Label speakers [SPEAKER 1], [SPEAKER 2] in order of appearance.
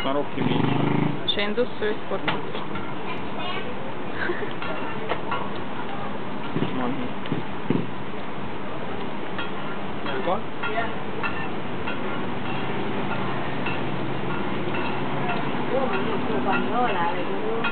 [SPEAKER 1] Snorocchi miei.
[SPEAKER 2] Scendo su e porto.
[SPEAKER 1] Mamma.
[SPEAKER 3] Qua?
[SPEAKER 4] Ủa mà nó chưa còn nhớ là lại cũng